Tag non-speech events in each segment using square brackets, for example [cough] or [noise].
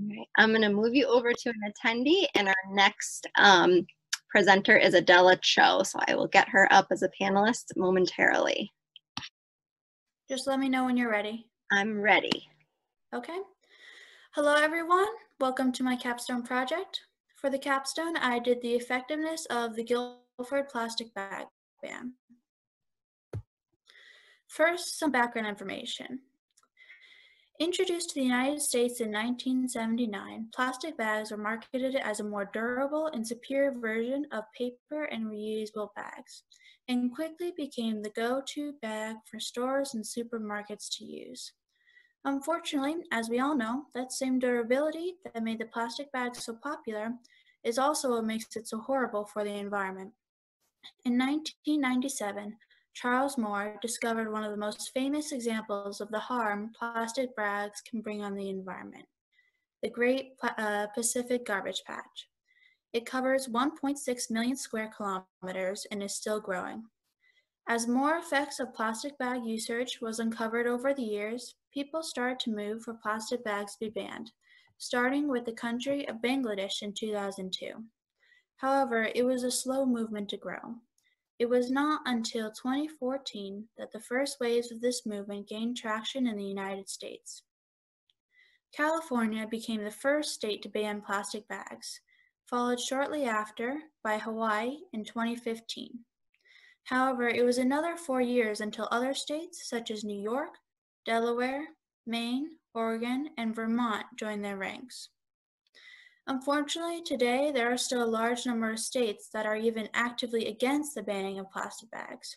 All right, I'm going to move you over to an attendee, and our next um, presenter is Adella Cho. So I will get her up as a panelist momentarily. Just let me know when you're ready. I'm ready. Okay. Hello, everyone. Welcome to my capstone project. For the capstone, I did the effectiveness of the Guilford plastic bag ban. First, some background information. Introduced to the United States in 1979, plastic bags were marketed as a more durable and superior version of paper and reusable bags, and quickly became the go-to bag for stores and supermarkets to use. Unfortunately, as we all know, that same durability that made the plastic bag so popular is also what makes it so horrible for the environment. In 1997, Charles Moore discovered one of the most famous examples of the harm plastic bags can bring on the environment, the Great uh, Pacific Garbage Patch. It covers 1.6 million square kilometers and is still growing. As more effects of plastic bag usage was uncovered over the years, people started to move for plastic bags to be banned, starting with the country of Bangladesh in 2002. However, it was a slow movement to grow. It was not until 2014 that the first waves of this movement gained traction in the United States. California became the first state to ban plastic bags, followed shortly after by Hawaii in 2015. However, it was another four years until other states such as New York, Delaware, Maine, Oregon, and Vermont joined their ranks. Unfortunately, today there are still a large number of states that are even actively against the banning of plastic bags.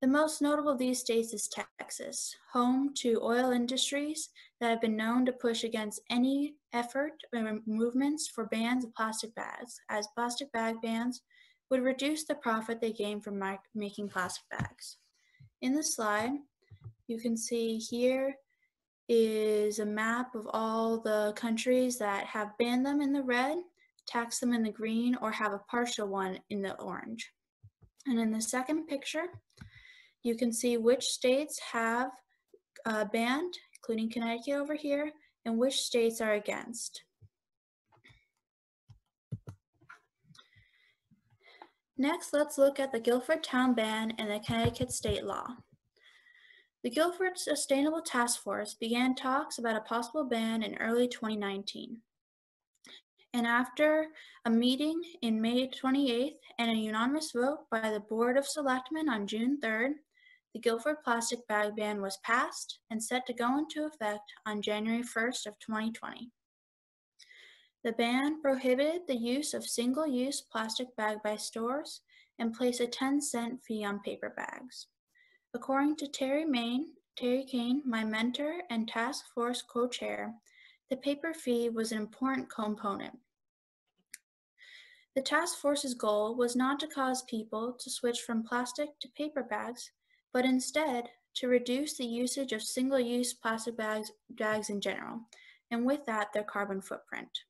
The most notable of these states is Texas, home to oil industries that have been known to push against any effort or movements for bans of plastic bags, as plastic bag bans would reduce the profit they gain from making plastic bags. In the slide, you can see here is a map of all the countries that have banned them in the red, taxed them in the green, or have a partial one in the orange. And in the second picture, you can see which states have uh, banned, including Connecticut over here, and which states are against. Next, let's look at the Guilford Town Ban and the Connecticut state law. The Guilford Sustainable Task Force began talks about a possible ban in early 2019. And after a meeting in May 28th and a unanimous vote by the Board of Selectmen on June 3rd, the Guilford plastic bag ban was passed and set to go into effect on January 1st of 2020. The ban prohibited the use of single-use plastic bag by stores and placed a 10 cent fee on paper bags. According to Terry Main, Terry Kane, my mentor and task force co-chair, the paper fee was an important component. The task force's goal was not to cause people to switch from plastic to paper bags, but instead to reduce the usage of single-use plastic bags, bags in general, and with that, their carbon footprint.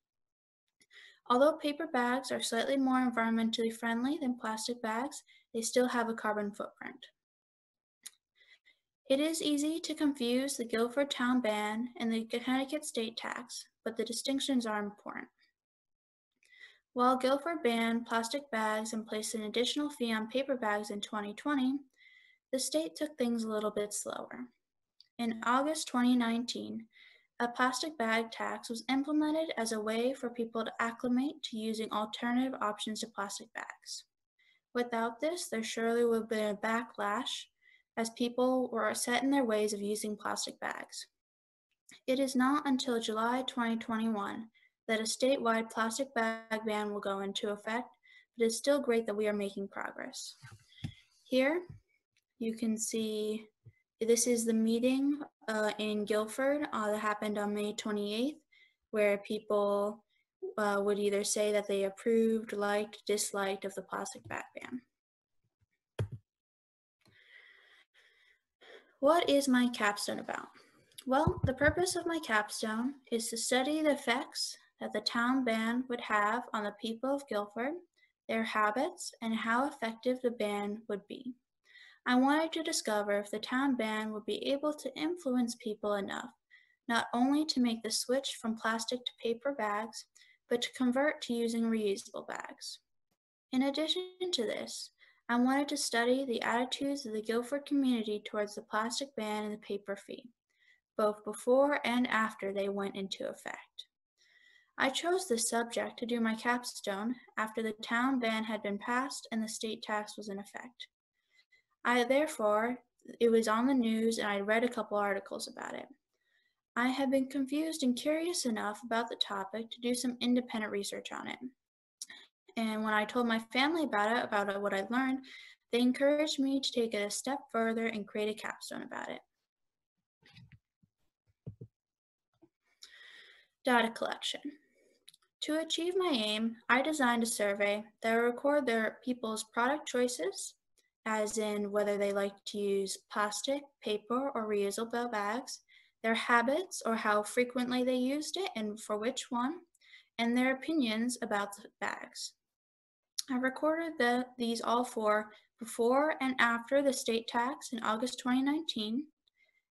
Although paper bags are slightly more environmentally friendly than plastic bags, they still have a carbon footprint. It is easy to confuse the Guilford Town Ban and the Connecticut state tax, but the distinctions are important. While Guilford banned plastic bags and placed an additional fee on paper bags in 2020, the state took things a little bit slower. In August 2019, a plastic bag tax was implemented as a way for people to acclimate to using alternative options to plastic bags. Without this, there surely would have been a backlash as people were set in their ways of using plastic bags. It is not until July 2021 that a statewide plastic bag ban will go into effect, but it's still great that we are making progress. Here, you can see this is the meeting uh, in Guilford uh, that happened on May 28th, where people uh, would either say that they approved, liked, disliked of the plastic bag ban. What is my capstone about? Well, the purpose of my capstone is to study the effects that the town ban would have on the people of Guilford, their habits, and how effective the ban would be. I wanted to discover if the town ban would be able to influence people enough not only to make the switch from plastic to paper bags, but to convert to using reusable bags. In addition to this, I wanted to study the attitudes of the Guilford community towards the plastic ban and the paper fee, both before and after they went into effect. I chose this subject to do my capstone after the town ban had been passed and the state tax was in effect. I therefore, it was on the news and I read a couple articles about it. I had been confused and curious enough about the topic to do some independent research on it. And when I told my family about it, about uh, what I'd learned, they encouraged me to take it a step further and create a capstone about it. Data collection. To achieve my aim, I designed a survey that will record their people's product choices, as in whether they like to use plastic, paper, or reusable bags, their habits or how frequently they used it and for which one, and their opinions about the bags. I recorded the, these all four before and after the state tax in August 2019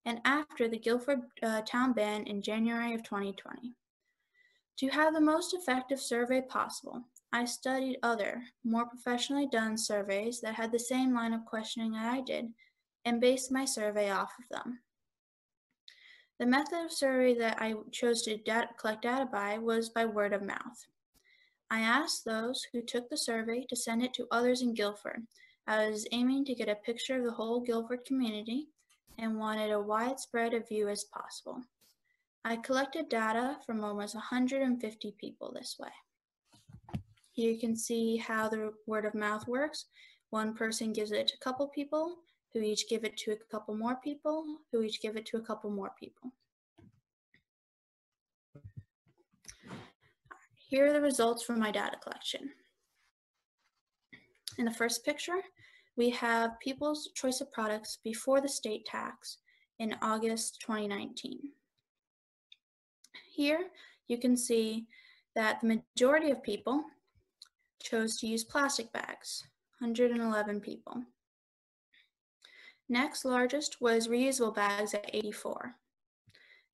and after the Guilford uh, town ban in January of 2020. To have the most effective survey possible, I studied other, more professionally done surveys that had the same line of questioning that I did and based my survey off of them. The method of survey that I chose to data, collect data by was by word of mouth. I asked those who took the survey to send it to others in Guilford. I was aiming to get a picture of the whole Guilford community and wanted a widespread view as possible. I collected data from almost 150 people this way. Here you can see how the word of mouth works. One person gives it to a couple people, who each give it to a couple more people, who each give it to a couple more people. Here are the results from my data collection. In the first picture, we have people's choice of products before the state tax in August 2019. Here, you can see that the majority of people chose to use plastic bags, 111 people. Next largest was reusable bags at 84.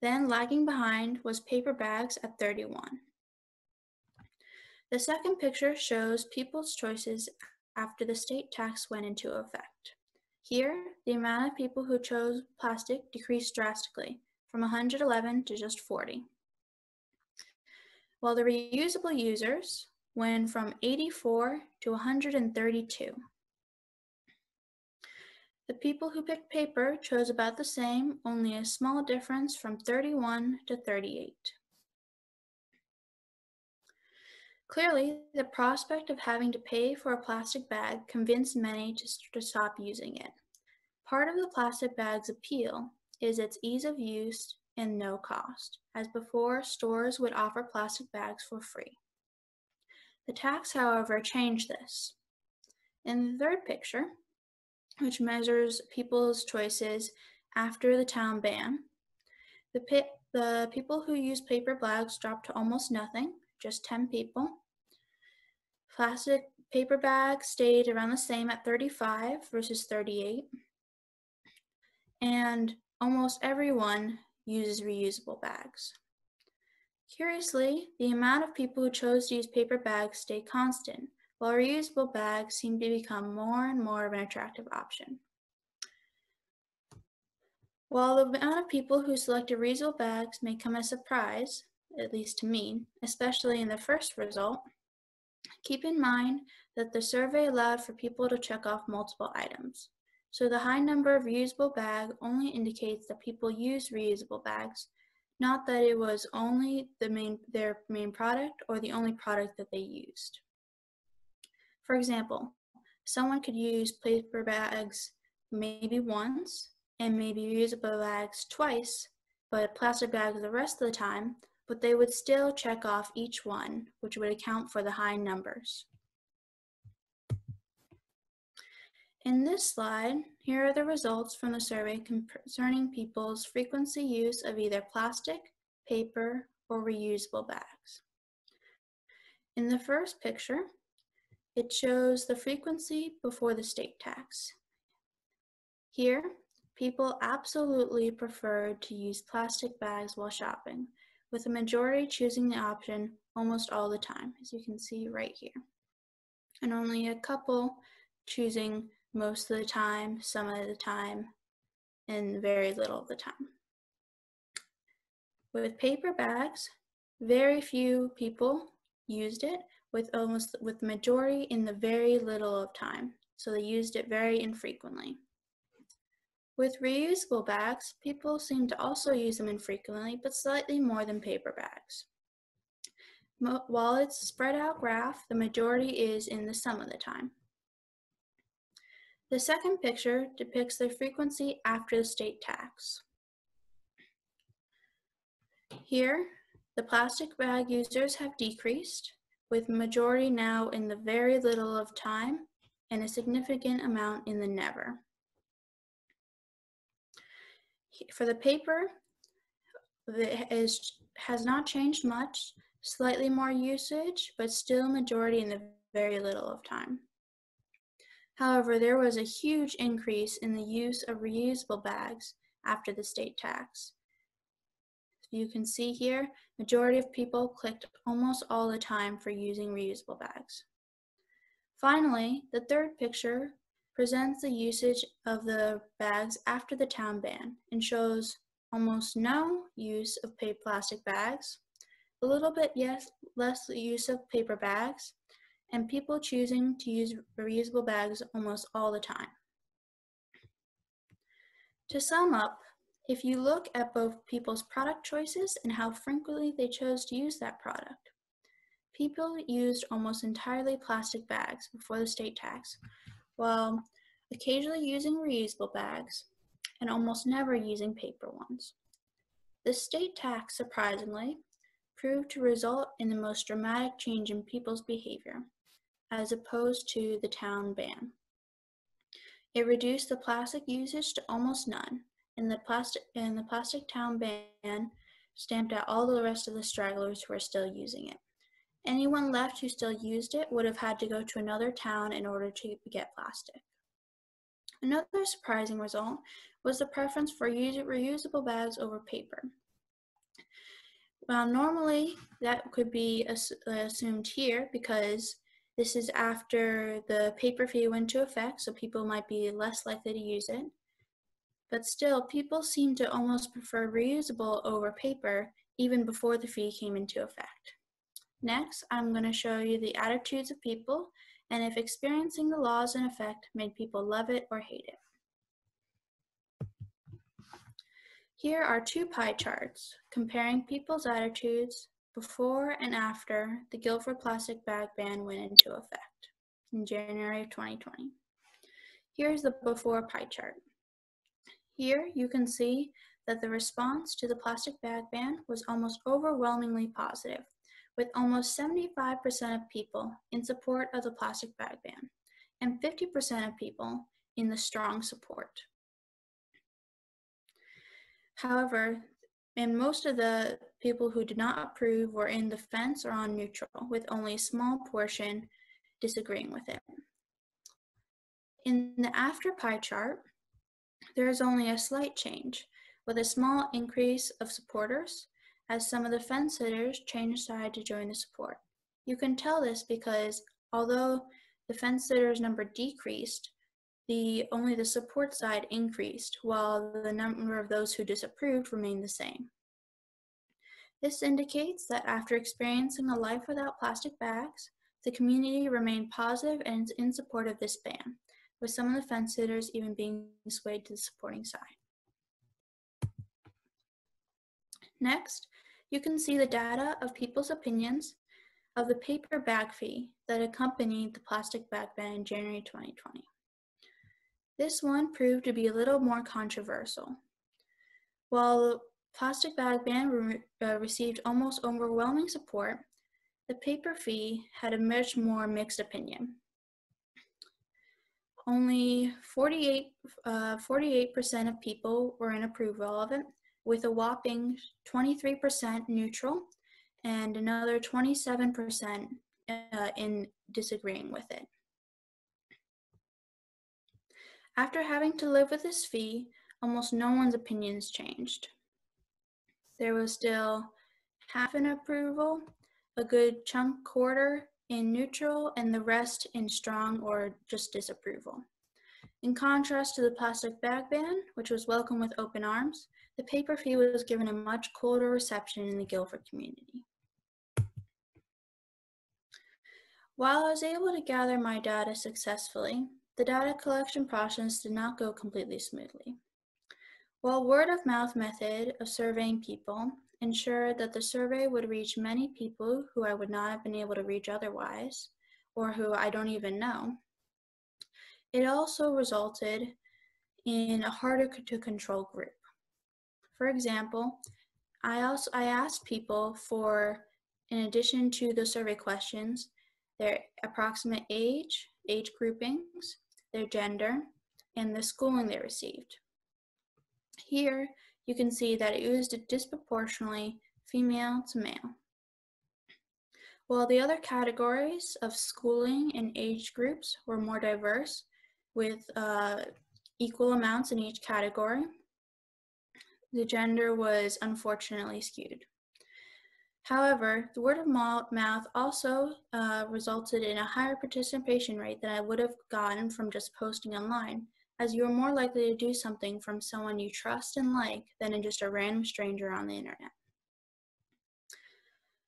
Then lagging behind was paper bags at 31. The second picture shows people's choices after the state tax went into effect. Here, the amount of people who chose plastic decreased drastically from 111 to just 40. While the reusable users went from 84 to 132. The people who picked paper chose about the same, only a small difference from 31 to 38. Clearly, the prospect of having to pay for a plastic bag convinced many to, to stop using it. Part of the plastic bag's appeal is its ease of use and no cost, as before stores would offer plastic bags for free. The tax, however, changed this. In the third picture, which measures people's choices after the town ban, the, the people who use paper bags dropped to almost nothing, just 10 people, Plastic paper bags stayed around the same at 35 versus 38. And almost everyone uses reusable bags. Curiously, the amount of people who chose to use paper bags stayed constant, while reusable bags seem to become more and more of an attractive option. While the amount of people who selected reusable bags may come as a surprise, at least to me, especially in the first result, Keep in mind that the survey allowed for people to check off multiple items. So the high number of reusable bag only indicates that people use reusable bags, not that it was only the main, their main product or the only product that they used. For example, someone could use paper bags maybe once and maybe reusable bags twice, but plastic bags the rest of the time, but they would still check off each one, which would account for the high numbers. In this slide, here are the results from the survey concerning people's frequency use of either plastic, paper, or reusable bags. In the first picture, it shows the frequency before the state tax. Here, people absolutely preferred to use plastic bags while shopping, with a majority choosing the option almost all the time, as you can see right here. And only a couple choosing most of the time, some of the time, and very little of the time. With paper bags, very few people used it, with almost with majority in the very little of time. So they used it very infrequently. With reusable bags, people seem to also use them infrequently, but slightly more than paper bags. While it's a spread out graph, the majority is in the sum of the time. The second picture depicts the frequency after the state tax. Here, the plastic bag users have decreased, with majority now in the very little of time and a significant amount in the never. For the paper, it is, has not changed much, slightly more usage, but still majority in the very little of time. However, there was a huge increase in the use of reusable bags after the state tax. You can see here, majority of people clicked almost all the time for using reusable bags. Finally, the third picture presents the usage of the bags after the town ban and shows almost no use of plastic bags, a little bit yes, less use of paper bags, and people choosing to use reusable bags almost all the time. To sum up, if you look at both people's product choices and how frequently they chose to use that product, people used almost entirely plastic bags before the state tax, while occasionally using reusable bags and almost never using paper ones. The state tax, surprisingly, proved to result in the most dramatic change in people's behavior, as opposed to the town ban. It reduced the plastic usage to almost none, and the plastic and the plastic town ban stamped out all the rest of the stragglers who are still using it. Anyone left who still used it would have had to go to another town in order to get plastic. Another surprising result was the preference for reusable bags over paper. Well, normally that could be assumed here because this is after the paper fee went into effect, so people might be less likely to use it. But still, people seem to almost prefer reusable over paper even before the fee came into effect. Next, I'm going to show you the attitudes of people and if experiencing the laws in effect made people love it or hate it. Here are two pie charts comparing people's attitudes before and after the Guilford plastic bag ban went into effect in January of 2020. Here's the before pie chart. Here you can see that the response to the plastic bag ban was almost overwhelmingly positive, with almost 75% of people in support of the plastic bag ban and 50% of people in the strong support. However, and most of the people who did not approve were in the fence or on neutral, with only a small portion disagreeing with it. In the after pie chart, there is only a slight change, with a small increase of supporters as some of the fence sitters changed side to join the support. You can tell this because although the fence sitters number decreased, the only the support side increased, while the number of those who disapproved remained the same. This indicates that after experiencing a life without plastic bags, the community remained positive and in support of this ban, with some of the fence sitters even being swayed to the supporting side. Next, you can see the data of people's opinions of the paper bag fee that accompanied the plastic bag ban in January 2020. This one proved to be a little more controversial. While the plastic bag ban re uh, received almost overwhelming support, the paper fee had a much more mixed opinion. Only 48, uh, 48% of people were in approval of it, with a whopping 23% neutral and another 27% uh, in disagreeing with it. After having to live with this fee, almost no one's opinions changed. There was still half in approval, a good chunk quarter in neutral, and the rest in strong or just disapproval. In contrast to the plastic bag ban, which was welcomed with open arms, the paper fee was given a much colder reception in the Guilford community. While I was able to gather my data successfully, the data collection process did not go completely smoothly. While word of mouth method of surveying people ensured that the survey would reach many people who I would not have been able to reach otherwise, or who I don't even know, it also resulted in a harder to control group. For example, I also I asked people for, in addition to the survey questions, their approximate age, age groupings, their gender, and the schooling they received. Here, you can see that it was disproportionately female to male. While the other categories of schooling and age groups were more diverse, with uh, equal amounts in each category, the gender was unfortunately skewed. However, the word of mouth also uh, resulted in a higher participation rate than I would have gotten from just posting online, as you are more likely to do something from someone you trust and like than in just a random stranger on the internet.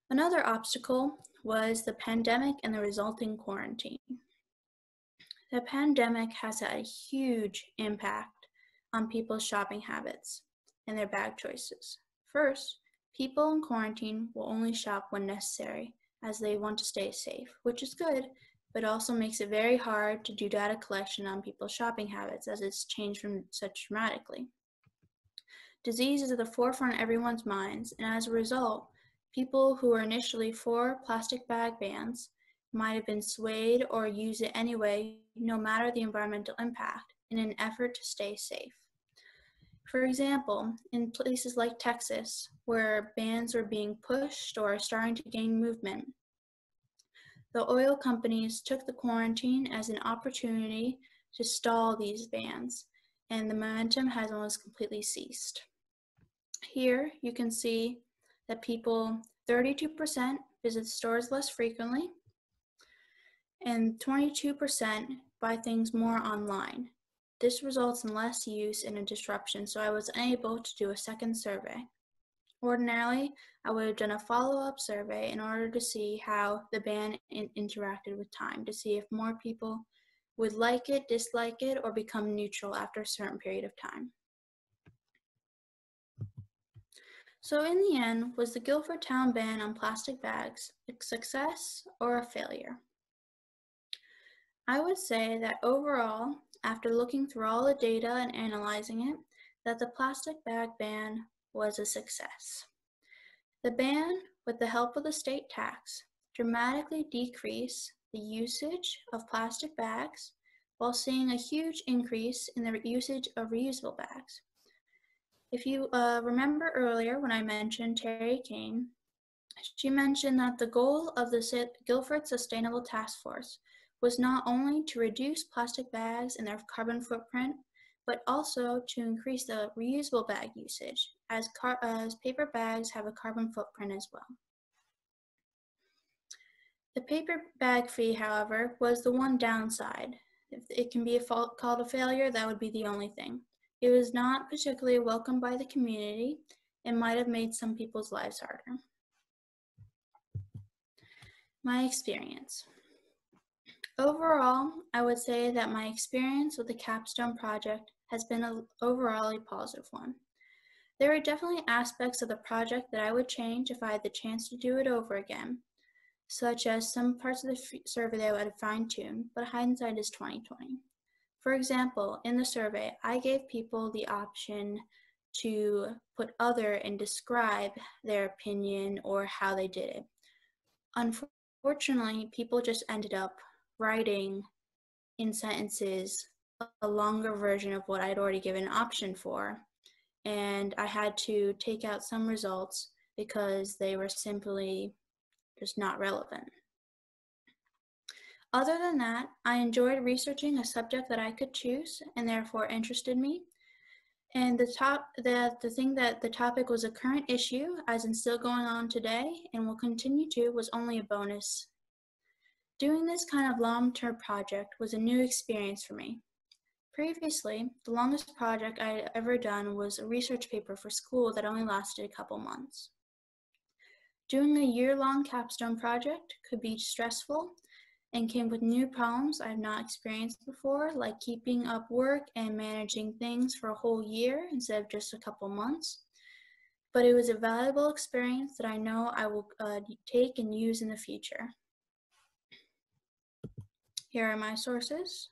Another obstacle was the pandemic and the resulting quarantine. The pandemic has had a huge impact on people's shopping habits and their bag choices. First, People in quarantine will only shop when necessary, as they want to stay safe, which is good, but also makes it very hard to do data collection on people's shopping habits as it's changed from such dramatically. Disease is at the forefront of everyone's minds, and as a result, people who were initially for plastic bag bans might have been swayed or use it anyway, no matter the environmental impact, in an effort to stay safe. For example, in places like Texas, where bans are being pushed or are starting to gain movement, the oil companies took the quarantine as an opportunity to stall these bans, and the momentum has almost completely ceased. Here you can see that people, 32% visit stores less frequently, and 22% buy things more online. This results in less use and a disruption, so I was unable to do a second survey. Ordinarily, I would have done a follow-up survey in order to see how the ban in interacted with time, to see if more people would like it, dislike it, or become neutral after a certain period of time. So in the end, was the Guilford Town ban on plastic bags a success or a failure? I would say that overall, after looking through all the data and analyzing it, that the plastic bag ban was a success. The ban, with the help of the state tax, dramatically decreased the usage of plastic bags while seeing a huge increase in the usage of reusable bags. If you uh, remember earlier when I mentioned Terry Kane, she mentioned that the goal of the Guilford Sustainable Task Force was not only to reduce plastic bags and their carbon footprint, but also to increase the reusable bag usage, as, as paper bags have a carbon footprint as well. The paper bag fee, however, was the one downside. If it can be a called a failure, that would be the only thing. It was not particularly welcomed by the community and might have made some people's lives harder. My experience. Overall, I would say that my experience with the capstone project has been an overall positive one. There are definitely aspects of the project that I would change if I had the chance to do it over again, such as some parts of the survey that I would fine tune, but hindsight is 2020. For example, in the survey, I gave people the option to put other and describe their opinion or how they did it. Unfortunately, people just ended up writing in sentences a longer version of what I'd already given an option for. And I had to take out some results because they were simply just not relevant. Other than that, I enjoyed researching a subject that I could choose and therefore interested me. And the top the the thing that the topic was a current issue, as in still going on today and will continue to, was only a bonus. Doing this kind of long-term project was a new experience for me. Previously, the longest project I had ever done was a research paper for school that only lasted a couple months. Doing a year-long capstone project could be stressful and came with new problems I've not experienced before, like keeping up work and managing things for a whole year instead of just a couple months. But it was a valuable experience that I know I will uh, take and use in the future. Here are my sources.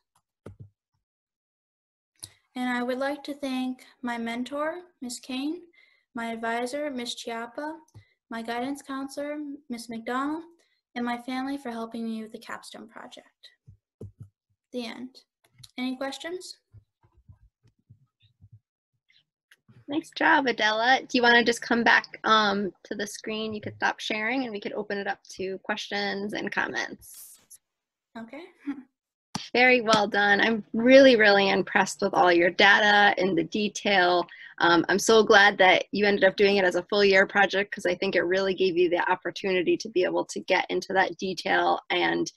And I would like to thank my mentor, Ms. Kane, my advisor, Ms. Chiappa, my guidance counselor, Ms. McDonald, and my family for helping me with the capstone project. The end. Any questions? Nice job, Adella. Do you want to just come back um, to the screen? You could stop sharing and we could open it up to questions and comments. Okay. Very well done. I'm really, really impressed with all your data and the detail. Um, I'm so glad that you ended up doing it as a full year project because I think it really gave you the opportunity to be able to get into that detail. And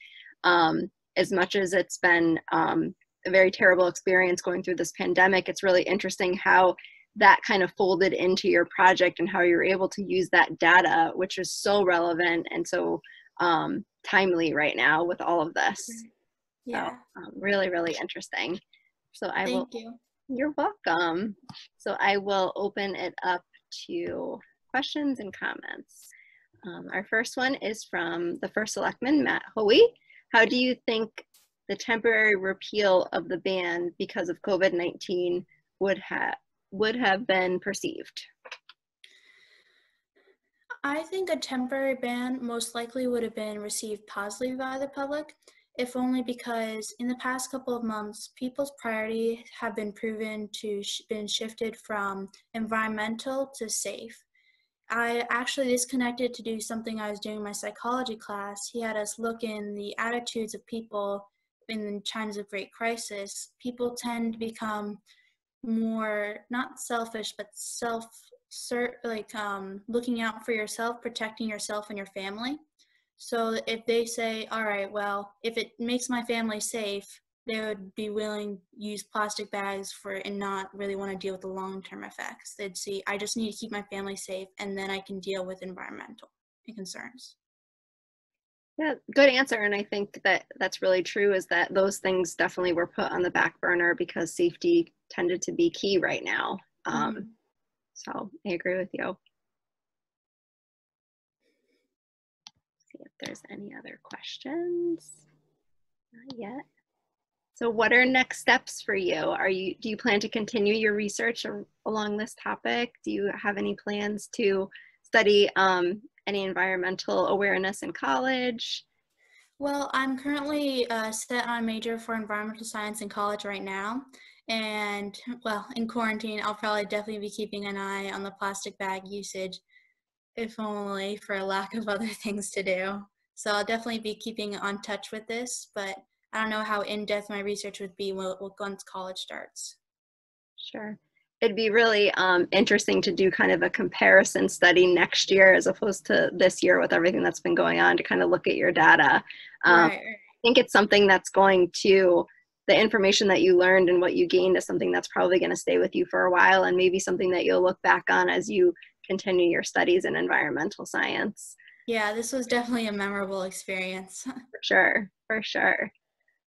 um, as much as it's been um, a very terrible experience going through this pandemic, it's really interesting how that kind of folded into your project and how you're able to use that data, which is so relevant and so um, timely right now with all of this. Yeah. So, um, really, really interesting. So I Thank will. you. You're welcome. So I will open it up to questions and comments. Um, our first one is from the first selectman, Matt Hoey. How do you think the temporary repeal of the ban because of COVID-19 would have would have been perceived? I think a temporary ban most likely would have been received positively by the public, if only because in the past couple of months, people's priority have been proven to sh- been shifted from environmental to safe. I actually disconnected to do something I was doing in my psychology class. He had us look in the attitudes of people in times of great crisis. People tend to become more not selfish but self like um, looking out for yourself protecting yourself and your family so if they say all right well if it makes my family safe they would be willing to use plastic bags for and not really want to deal with the long-term effects they'd see i just need to keep my family safe and then i can deal with environmental concerns Yeah, good answer. And I think that that's really true is that those things definitely were put on the back burner because safety tended to be key right now. Um, Mhm. So I agree with you. See if there's any other questions. Not yet. So what are next steps for you? Are you do you plan to continue your research ar- along this topic? Do you have any plans to study um, any environmental awareness in college? Well, I'm currently uh, set on a major for environmental science in college right now. And well, in quarantine, I'll probably definitely be keeping an eye on the plastic bag usage, if only for a lack of other [laughs] things to do. So I'll definitely be keeping on touch with this, but I don't know how in depth my research would be when- once college starts. Sure. It'd be really um, interesting to do kind of a comparison study next year as opposed to this year with everything that's been going on to kind of look at your data. Um, right. I think it's something that's going to, the information that you learned and what you gained is something that's probably going to stay with you for a while and maybe something that you'll look back on as you continue your studies in environmental science. Yeah, this was definitely a memorable experience. [laughs] For sure, for sure.